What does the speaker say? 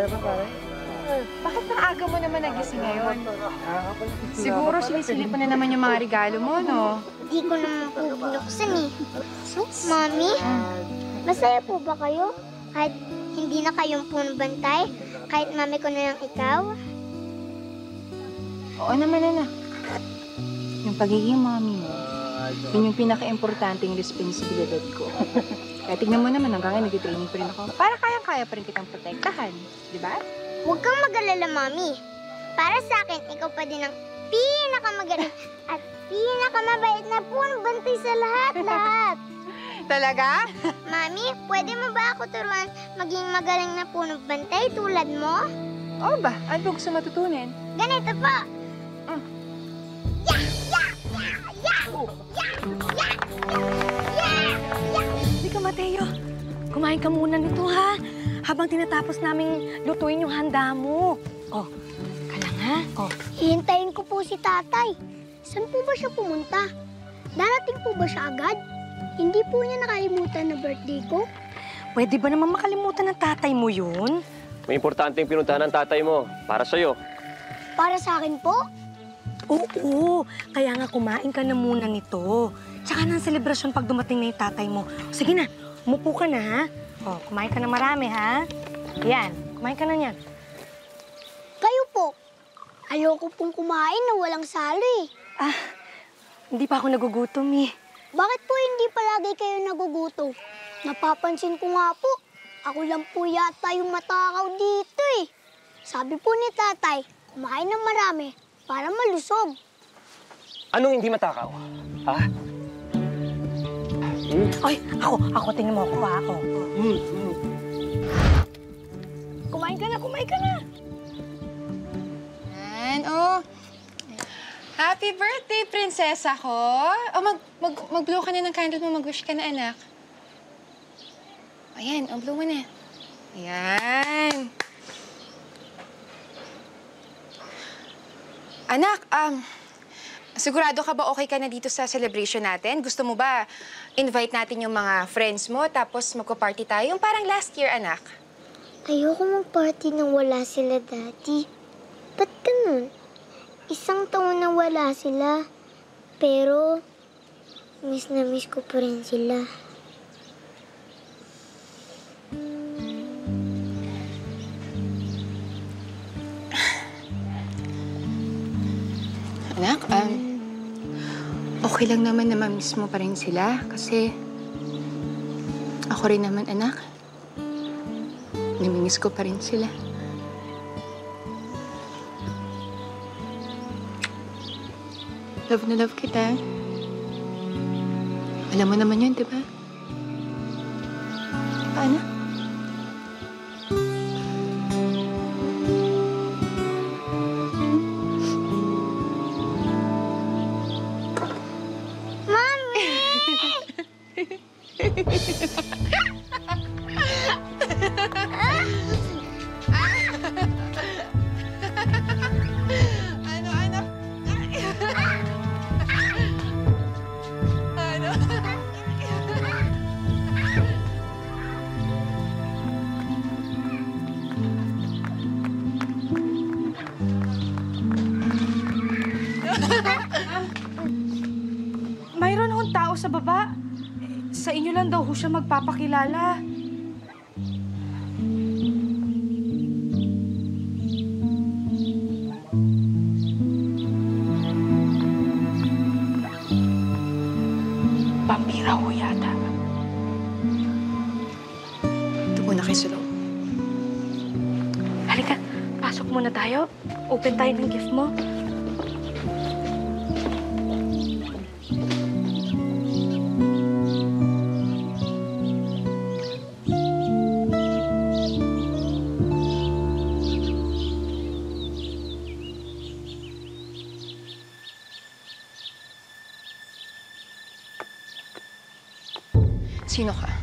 tayo ka pare. Ah, bakit ang aga mo naman nagising ngayon? Ah, Siguro sinisilip na naman yung mga regalo mo, no? Hindi ko naman po binuksan eh. Mami, ah. masaya po ba kayo? Kahit hindi na kayong punubantay? Kahit mami ko na lang ikaw? Oo naman, anak. Yung pagiging mami mo, yun yung pinaka-importanting responsibilidad ko. Kaya tignan mo naman, hanggang ngayon nag-training pa rin ako. Para kayang-kaya pa rin kitang protektahan. Di ba? Huwag kang mag-alala, Mami. Para sa akin, ikaw pa din ang pinakamagaling at pinakamabait na punong bantay sa lahat-lahat. Talaga? Mami, pwede mo ba ako turuan maging magaling na punong bantay tulad mo? Oo ba? Ano ba gusto matutunan? Ganito po. Mm. Yeah! Yeah! Yeah! Yeah! Yeah! Yeah! Yeah! Mateo. Kumain ka muna nito, ha? Habang tinatapos namin lutuin yung handa mo. Oh, ka lang, ha? Oh, Hihintayin ko po si tatay. Saan po ba siya pumunta? Darating po ba siya agad? Hindi po niya nakalimutan na birthday ko? pwede ba naman makalimutan ng tatay mo yun? May importanteng pinuntahan ng tatay mo para sa'yo. Para sa akin po? Oo, kaya nga kumain ka na muna nito. Tsaka ng selebrasyon pag dumating na yung tatay mo. Sige na, umupo ka na, ha? Oh, kumain ka na marami, ha? Yan, kumain ka na niyan. Kayo po. Ayoko pong kumain na walang salo eh. Ah, hindi pa ako nagugutom, eh. Bakit po hindi palagi kayo nagugutom? Napapansin ko nga po, ako lang po yata yung matakaw dito eh. Sabi po ni tatay, kumain ng marami para malusog. Anong hindi matakaw? Ha? Hmm? Ay, ako, ako, tingnan mo ako, ha? Ako. Hmm. hmm. Kumain ka na, kumain ka na. Yan, oh. Happy birthday, prinsesa ko. Oh, mag, mag, mag-blow ka na ng candle mo. Mag-wish ka na, anak. Ayan, oh, blow mo na. Ayan. Anak, um, sigurado ka ba okay ka na dito sa celebration natin? Gusto mo ba invite natin yung mga friends mo tapos magko-party tayo? Yung parang last year, anak. Ayoko mag-party nang wala sila dati. Ba't ganun? Isang taon na wala sila. Pero, miss na miss ko pa rin sila. Anak, um, okay lang naman na mamiss mo pa rin sila kasi ako rin naman, anak. Namimiss ko pa rin sila. Love na love kita. Alam mo naman yun, di ba? Anak? Ano? Mayroon akong tao sa baba. Sa inyo lang daw ho siya magpapakilala. Vampira ho yata. Ito muna kayo sa loob. Halika, pasok muna tayo. Open tayo ng gift mo. Sino ka?